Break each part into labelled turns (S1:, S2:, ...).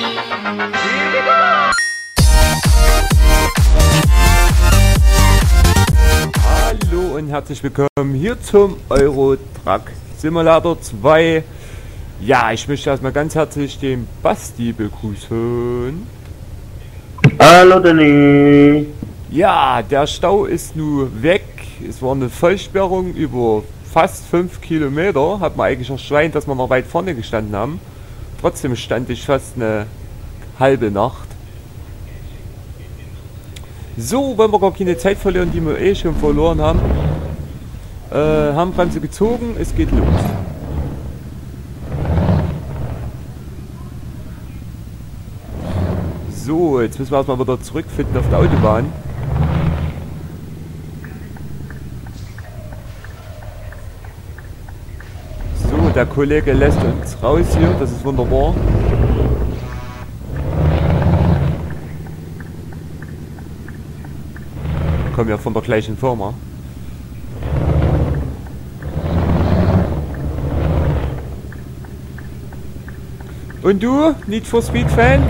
S1: Hallo und herzlich willkommen hier zum Euro Truck Simulator 2. Ja, ich möchte erstmal ganz herzlich den Basti begrüßen.
S2: Hallo Danny.
S1: Ja, der Stau ist nun weg. Es war eine Vollsperrung über fast 5 Kilometer. Hat man eigentlich erschweint, dass wir noch weit vorne gestanden haben. Trotzdem stand ich fast eine halbe Nacht. So, wollen wir gar keine Zeit verlieren, die wir eh schon verloren haben. Äh, Handbremse gezogen, es geht los. So, jetzt müssen wir erstmal wieder zurückfinden auf der Autobahn. So, der Kollege lässt uns raus hier, das ist wunderbar. Kommen ja von der gleichen Firma. Und du, Need for Speed Fan?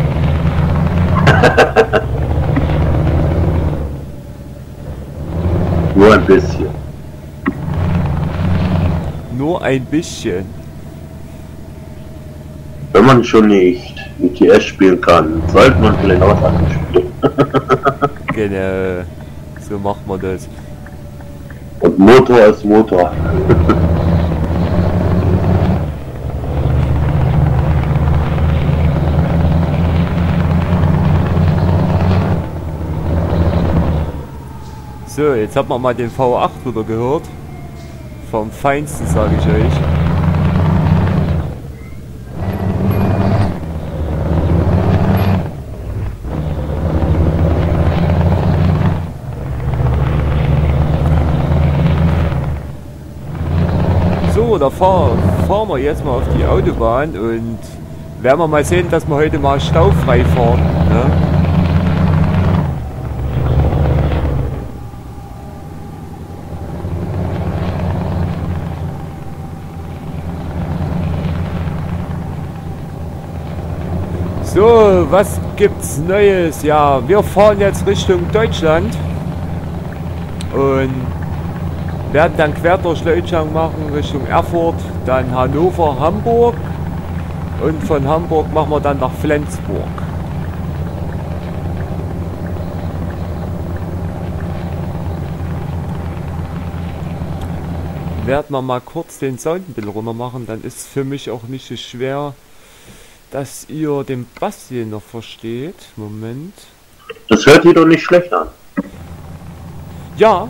S2: Nur ein bisschen.
S1: Nur ein bisschen.
S2: Wenn man schon nicht ETS spielen kann, sollte man vielleicht auch was anderes spielen.
S1: Genau. So macht man das.
S2: Und Motor ist Motor.
S1: So, jetzt hat man mal den V8 wieder gehört. Vom Feinsten, sage ich euch. So, da fahren, fahren wir jetzt mal auf die Autobahn und werden wir mal sehen, dass wir heute mal staufrei fahren. Ne? So, was gibt's Neues? Ja, wir fahren jetzt Richtung Deutschland und werden dann quer durch Deutschland machen Richtung Erfurt, dann Hannover, Hamburg und von Hamburg machen wir dann nach Flensburg. Werden wir mal kurz den Sound ein bisschen runter machen, dann ist für mich auch nicht so schwer, dass ihr den Basti noch versteht. Moment.
S2: Das hört sich doch nicht schlecht an.
S1: Ja.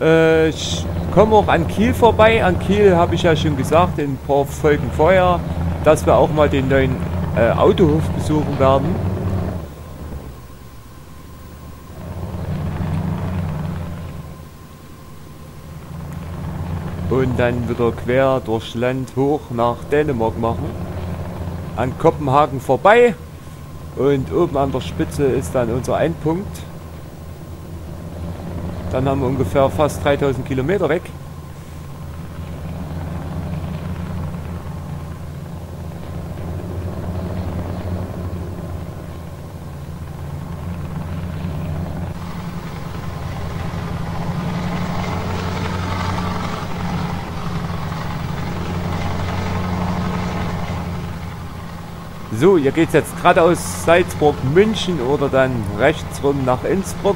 S1: Äh, ich komme auch an Kiel vorbei. An Kiel habe ich ja schon gesagt in ein paar Folgen vorher, dass wir auch mal den neuen äh, Autohof besuchen werden. Und dann wieder quer durchs Land hoch nach Dänemark machen. An Kopenhagen vorbei. Und oben an der Spitze ist dann unser Endpunkt. Dann haben wir ungefähr fast 3000 Kilometer weg. So, hier geht es jetzt geradeaus Salzburg, München oder dann rechts rum nach Innsbruck.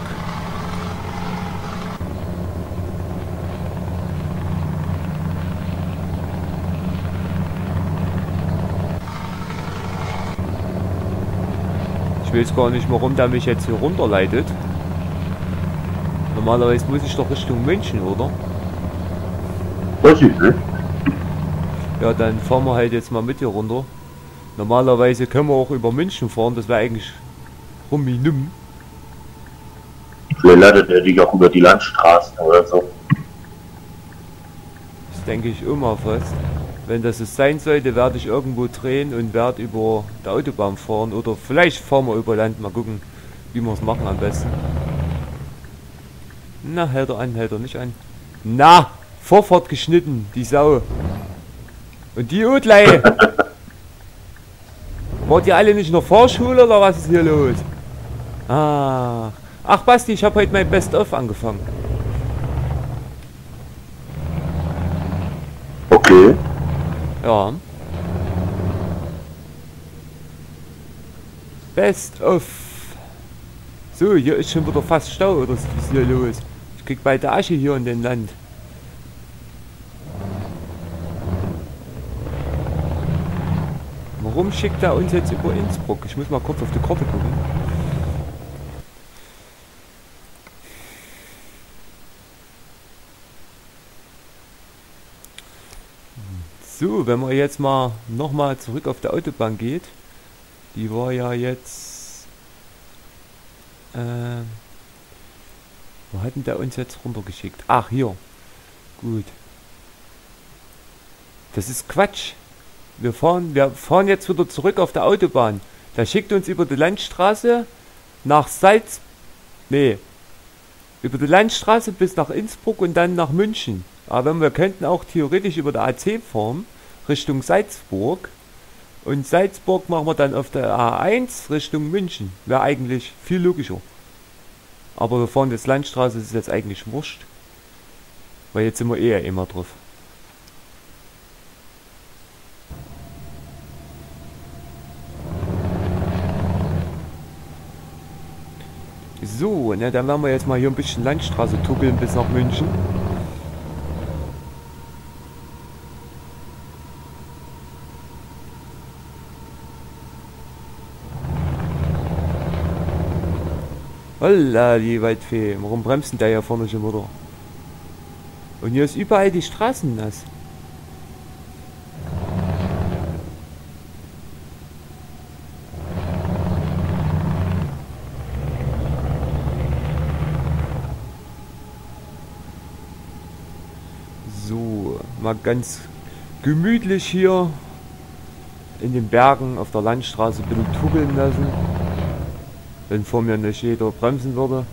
S1: Ich weiß gar nicht, warum der mich jetzt hier runterleitet. Normalerweise muss ich doch Richtung München, oder?
S2: Weiß ich nicht.
S1: Ja, dann fahren wir halt jetzt mal mit hier runter. Normalerweise können wir auch über München fahren, das wäre eigentlich rumminum.
S2: Vielleicht leitet er dich auch über die Landstraßen oder so.
S1: Das denke ich immer fast. Wenn das es sein sollte, werde ich irgendwo drehen und werde über der Autobahn fahren. Oder vielleicht fahren wir über Land. Mal gucken, wie wir es machen am besten. Na, hält er an, hält er nicht an. Na, Vorfahrt geschnitten, die Sau. Und die Utlei. Wart ihr alle nicht in der Vorschule oder was ist hier los? Ah. Ach Basti, ich habe heute mein Best-of angefangen.
S2: Okay.
S1: Ja. Best of. So, hier ist schon wieder fast Stau, oder was ist hier los? Ich krieg beide Asche hier in den Land. Warum schickt er uns jetzt über Innsbruck? Ich muss mal kurz auf die Karte gucken. So, wenn man jetzt mal nochmal zurück auf die Autobahn geht, die war ja jetzt... Äh, wo hatten der uns jetzt runtergeschickt? Ach, hier. Gut. Das ist Quatsch. Wir fahren, wir fahren jetzt wieder zurück auf der Autobahn. Der schickt uns über die Landstraße nach Salz... Nee. Über die Landstraße bis nach Innsbruck und dann nach München. Aber wir könnten auch theoretisch über der AC fahren, Richtung Salzburg. Und Salzburg machen wir dann auf der A1 Richtung München. Wäre eigentlich viel logischer. Aber wir fahren jetzt Landstraße, ist jetzt eigentlich wurscht. Weil jetzt sind wir eher immer drauf. So, ne, dann werden wir jetzt mal hier ein bisschen Landstraße tuckeln bis nach München. Holla, die Waldfee. Warum bremst denn der hier vorne schon wieder? Und hier ist überall die Straßen nass. So, mal ganz gemütlich hier in den Bergen auf der Landstraße ein bisschen tuckeln lassen wenn vor mir nicht jeder bremsen würde.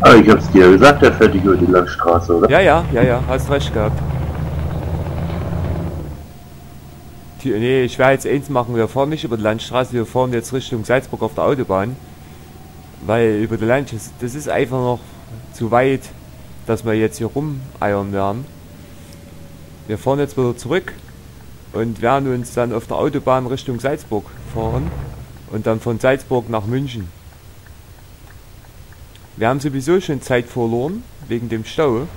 S2: Ah, ich hab's dir gesagt, der fährt über die Landstraße, oder?
S1: Ja, ja, ja, ja, hast recht gehabt. Die, nee, ich werde jetzt eins machen, wir fahren nicht über die Landstraße, wir fahren jetzt Richtung Salzburg auf der Autobahn. Weil über die Landstraße, das ist einfach noch zu weit, dass wir jetzt hier rumeiern werden. Wir fahren jetzt wieder zurück und werden uns dann auf der Autobahn Richtung Salzburg fahren und dann von Salzburg nach München. Wir haben sowieso schon Zeit verloren, wegen dem Stau.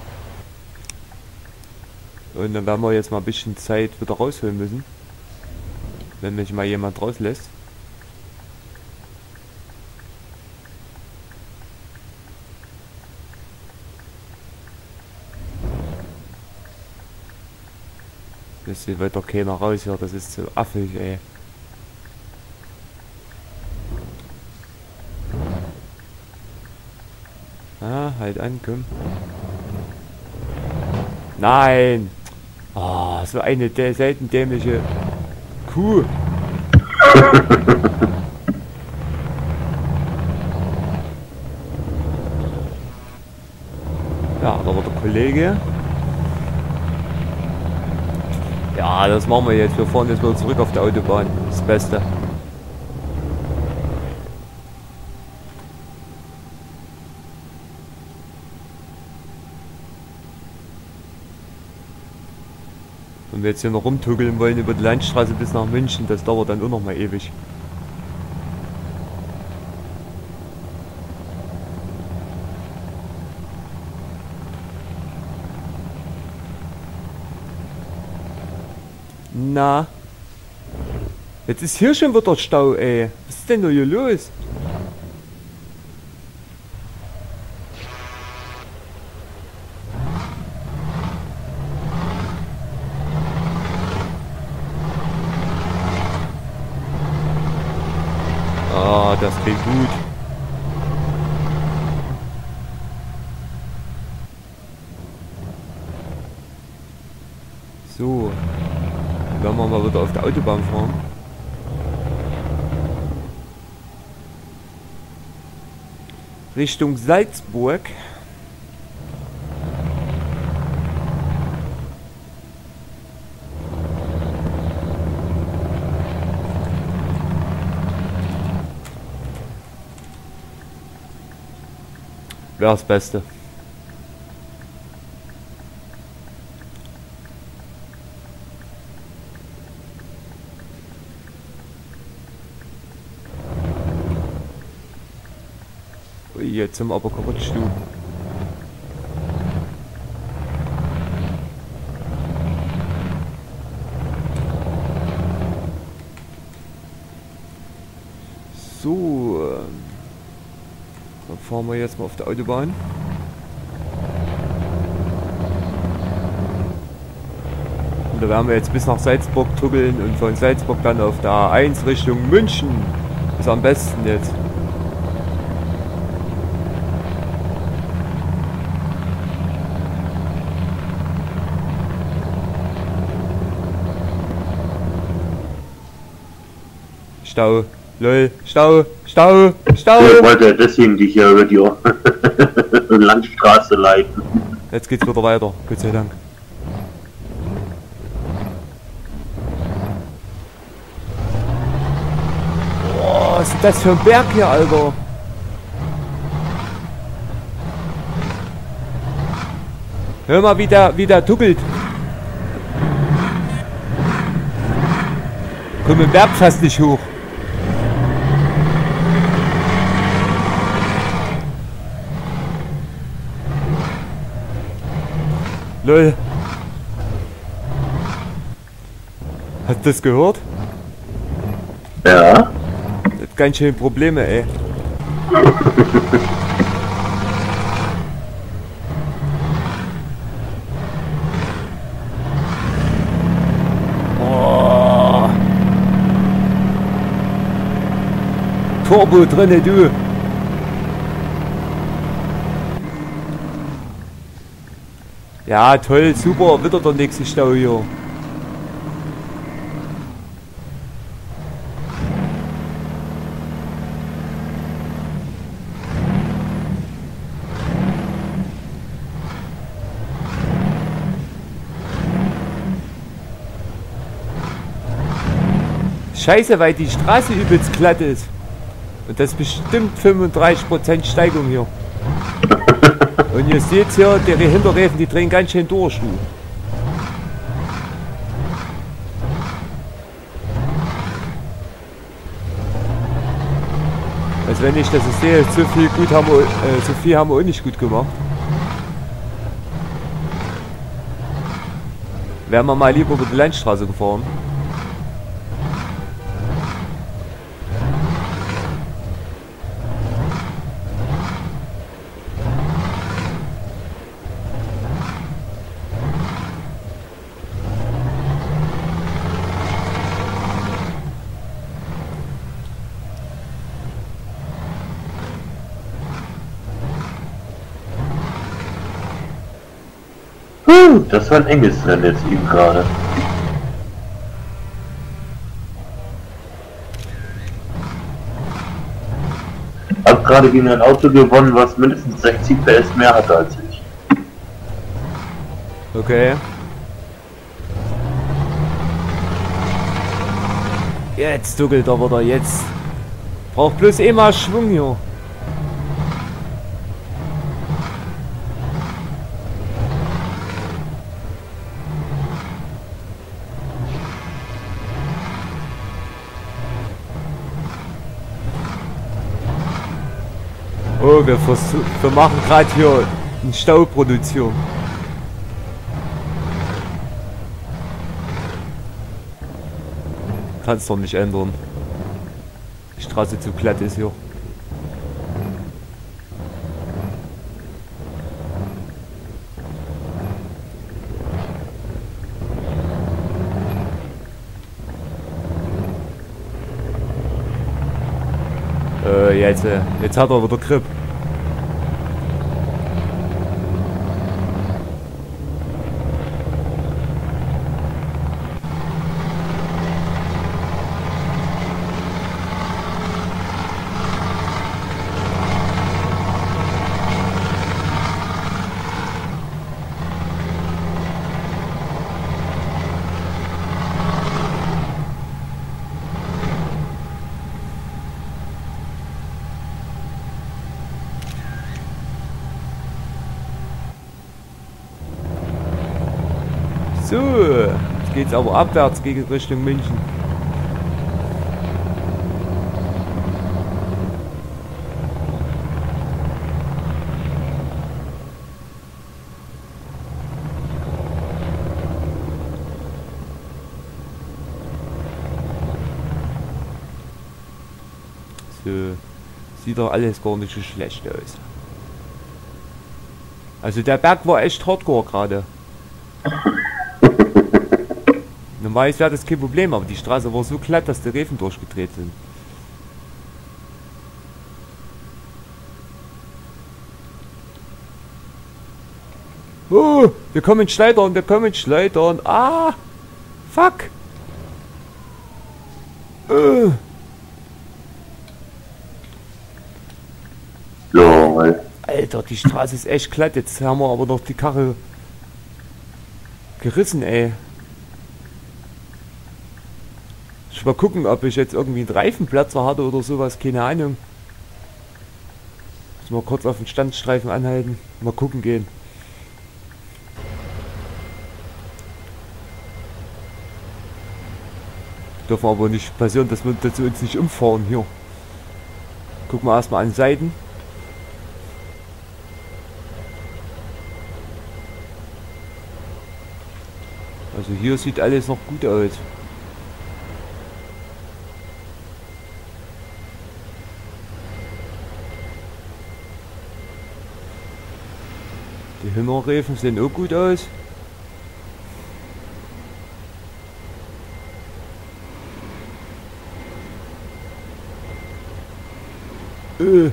S1: Und dann werden wir jetzt mal ein bisschen Zeit wieder rausholen müssen. Wenn mich mal jemand rauslässt. Das sieht weiter keiner raus hier, das ist so affig, ey. Ah, halt an, komm. Nein! Oh, so eine selten dämliche Kuh. ja, da war der Kollege. Ja, das machen wir jetzt. Wir fahren jetzt wieder zurück auf die Autobahn. Das Beste. Wenn wir jetzt hier noch rumtuggeln wollen über die Landstraße bis nach München, das dauert dann auch noch mal ewig. Na. Jetzt ist hier schon wieder Stau, ey. Was ist denn da hier los? Autobahn fahren. Richtung Salzburg. Ja, das Beste. Jetzt sind wir aber gerutscht, du. So, ähm, dann fahren wir jetzt mal auf der Autobahn. Und da werden wir jetzt bis nach Salzburg tuckeln und von Salzburg dann auf der A1 Richtung München. Ist am besten jetzt. Stau, lol, Stau, Stau, Stau.
S2: Ich wollte deswegen dich hier über die Landstraße leiten.
S1: Jetzt geht's wieder weiter, Gott sei Dank. Boah, was ist das für ein Berg hier, Alter? Hör mal, wie der, wie der tuckelt. Komm den Berg fast nicht hoch. Lol. Hast du das gehört?
S2: Ja.
S1: Das hat ganz schön Probleme, ey. Oh. Turbo drinne, du. Ja, toll, super, wieder der nächste Stau hier. Scheiße, weil die Straße übelst glatt ist. Und das ist bestimmt 35% Steigung hier. Ihr seht hier, die Hinterreifen, die drehen ganz schön durch. Du. Also wenn ich das sehe, so viel gut haben wir, äh, so viel haben wir auch nicht gut gemacht. Wären wir mal lieber über die Landstraße gefahren.
S2: Das war ein enges Rennen jetzt eben gerade. Hab gerade gegen ein Auto gewonnen, was mindestens 60 PS mehr hatte als ich.
S1: Okay. Jetzt duckelt er wieder, jetzt. Braucht bloß immer Schwung hier. Wir, versuch, wir machen gerade hier eine Stauproduktion. Kannst doch nicht ändern. Die Straße zu glatt ist hier. Äh, jetzt, äh, jetzt hat er wieder Grip. Geht's aber abwärts gegen Richtung München. So, sieht doch alles gar nicht so schlecht aus. Also der Berg war echt hardcore gerade. Normalerweise wäre das kein Problem, aber die Straße war so glatt, dass die Reifen durchgedreht sind. Oh, wir kommen schleudern, wir kommen schleudern. Ah, fuck. Uh.
S2: Lol.
S1: Alter, die Straße ist echt glatt. Jetzt haben wir aber noch die Karre gerissen, ey. Ich mal gucken, ob ich jetzt irgendwie einen Reifenplatzer hatte oder sowas. Keine Ahnung. Muss mal kurz auf den Standstreifen anhalten. Mal gucken gehen. Dürfen aber nicht passieren, dass wir dazu uns nicht umfahren hier. Gucken wir erstmal an Seiten. Also hier sieht alles noch gut aus. Die Hinterreifen sehen auch gut aus. Äh.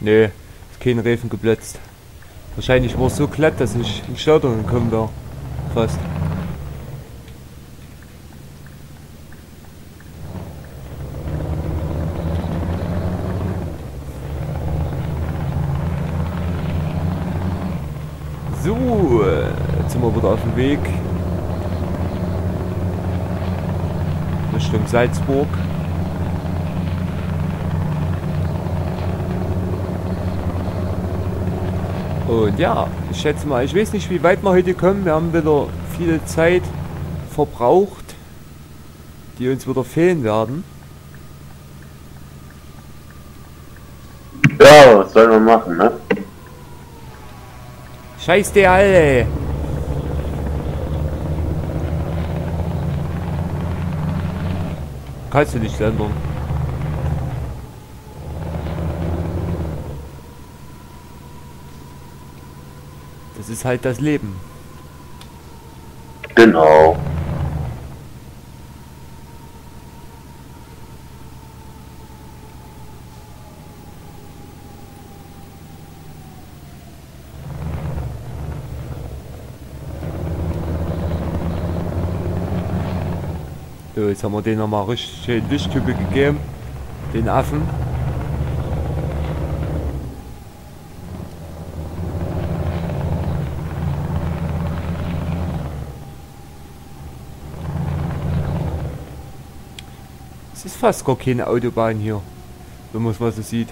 S1: Nee, ist kein Reifen geblitzt. Wahrscheinlich war es so glatt, dass ich in Schleudern gekommen wäre. Fast. So, jetzt sind wir wieder auf dem Weg. Richtung Salzburg. Und ja, ich schätze mal, ich weiß nicht, wie weit wir heute kommen. Wir haben wieder viel Zeit verbraucht, die uns wieder fehlen werden.
S2: Ja, was soll man machen, ne?
S1: Scheiß dir alle! Kannst du nicht ändern. Das ist halt das Leben.
S2: Genau.
S1: Jetzt haben wir den nochmal richtig schön Lichttübe gegeben. Den Affen. Es ist fast gar keine Autobahn hier, wenn man es mal so sieht.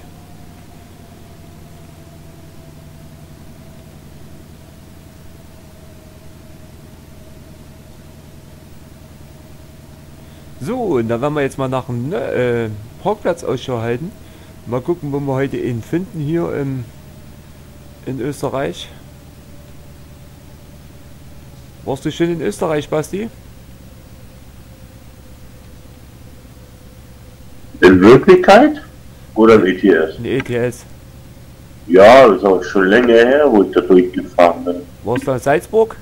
S1: So, und dann werden wir jetzt mal nach einem ne, äh, Parkplatz Ausschau halten. Mal gucken, wo wir heute ihn finden hier im, in Österreich. Warst du schon in Österreich, Basti?
S2: In Wirklichkeit? Oder im ETS?
S1: In ETS.
S2: Ja, das ist auch schon länger her, wo ich da durchgefahren bin.
S1: Warst du in Salzburg?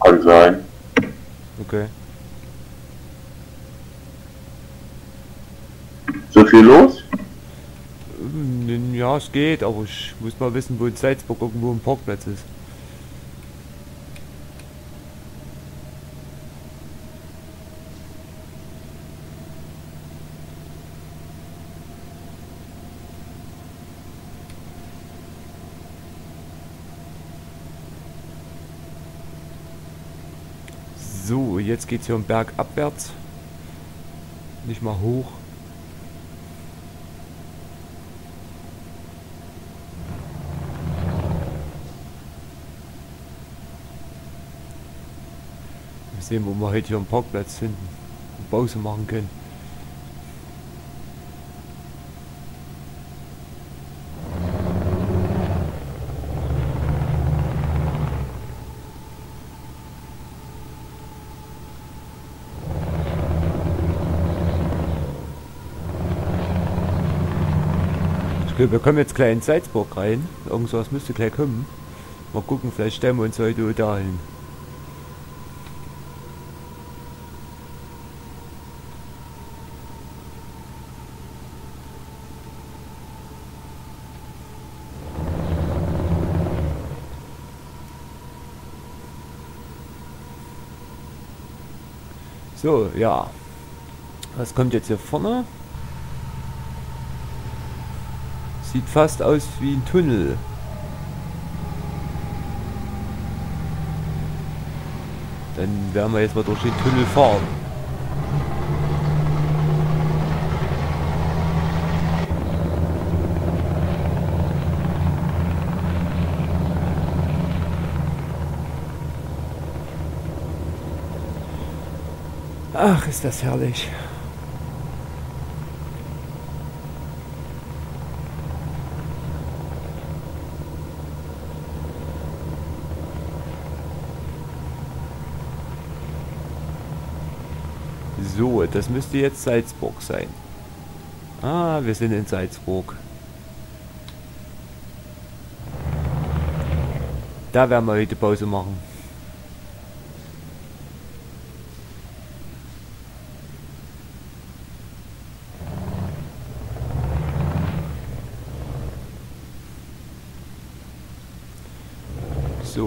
S2: Kann sein.
S1: Okay.
S2: So viel los?
S1: Ja, es geht, aber ich muss mal wissen, wo in Salzburg irgendwo ein Parkplatz ist. So, jetzt geht's hier am Berg abwärts. Nicht mal hoch. Sehen, wo wir heute hier einen Parkplatz finden. Und Pause machen können. Ich glaube, wir kommen jetzt gleich in Salzburg rein. Irgendwas müsste gleich kommen. Mal gucken, vielleicht stellen wir uns heute da hin. So, ja. Was kommt jetzt hier vorne? Sieht fast aus wie ein Tunnel. Dann werden wir jetzt mal durch den Tunnel fahren. Ach, ist das herrlich. So, das müsste jetzt Salzburg sein. Ah, wir sind in Salzburg. Da werden wir heute Pause machen.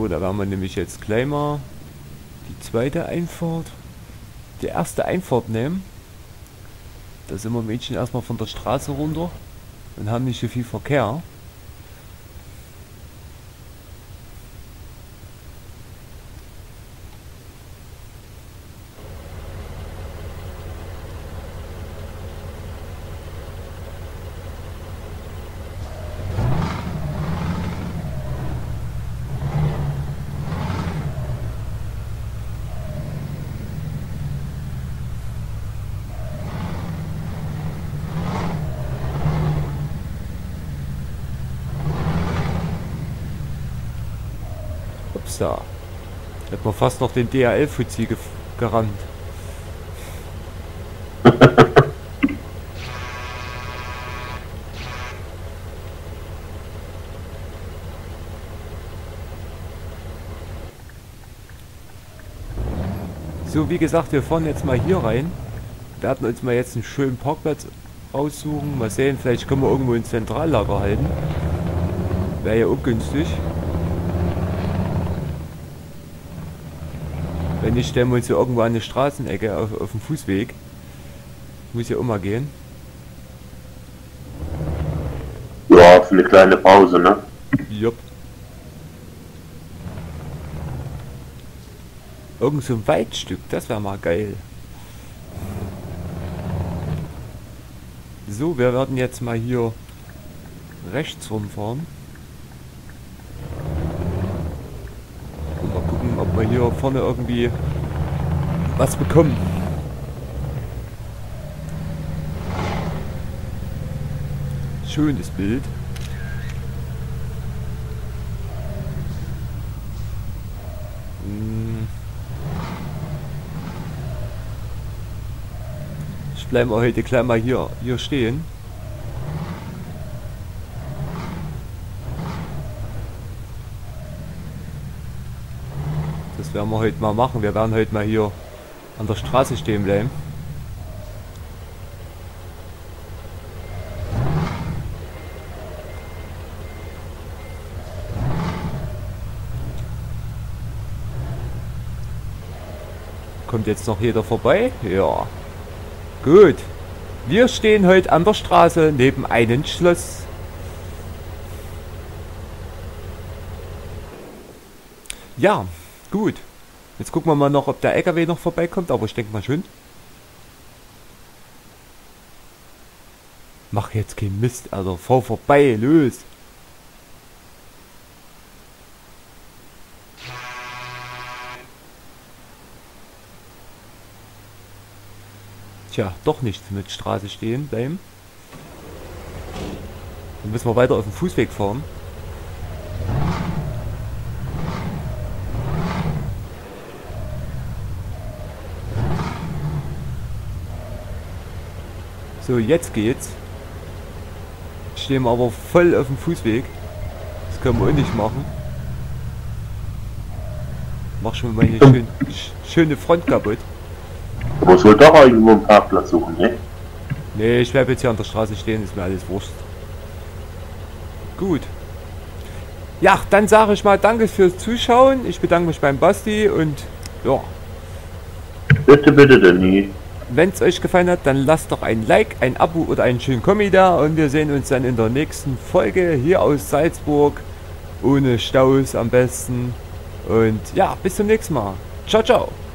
S1: Da werden wir nämlich jetzt gleich mal die zweite Einfahrt die erste Einfahrt nehmen. Da sind wir Mädchen erstmal von der Straße runter und haben nicht so viel Verkehr. Ups da. Hätte man fast noch den DHL-Fuzzi ge gerannt. So, wie gesagt, wir fahren jetzt mal hier rein. Werden uns mal jetzt einen schönen Parkplatz aussuchen. Mal sehen, vielleicht können wir irgendwo ein Zentrallager halten. Wäre ja ungünstig. Nicht, stellen wir uns hier irgendwo an eine Straßenecke auf, auf dem Fußweg. Muss ja immer gehen.
S2: Ja, für eine kleine Pause, ne?
S1: Jupp. Irgend so ein Waldstück, das wäre mal geil. So, wir werden jetzt mal hier rechts rumfahren. Und mal gucken, ob wir hier vorne irgendwie was bekommen. Schönes Bild. Hm. Ich bleibe heute gleich mal hier, hier stehen. Werden wir heute mal machen. Wir werden heute mal hier an der Straße stehen bleiben. Kommt jetzt noch jeder vorbei? Ja. Gut. Wir stehen heute an der Straße neben einem Schloss. Ja, gut. Jetzt gucken wir mal noch, ob der LKW noch vorbeikommt, aber ich denke mal schon. Mach jetzt kein Mist, Alter. Fahr vorbei, los. Tja, doch nicht mit Straße stehen bleiben. Dann müssen wir weiter auf dem Fußweg fahren. So, jetzt geht's. Stehen wir aber voll auf dem Fußweg. Das können wir auch nicht machen. Mach schon mal meine schön, schöne Front kaputt.
S2: Ich wollte doch irgendwo einen Parkplatz suchen, ne?
S1: Nee, ich bleibe jetzt hier an der Straße stehen, ist mir alles wurscht. Gut. Ja, dann sage ich mal danke fürs Zuschauen. Ich bedanke mich beim Basti und ja.
S2: Bitte, bitte, Danny.
S1: Wenn es euch gefallen hat, dann lasst doch ein Like, ein Abo oder einen schönen Kommi da und wir sehen uns dann in der nächsten Folge hier aus Salzburg. Ohne Staus am besten. Und ja, bis zum nächsten Mal. Ciao, ciao.